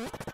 you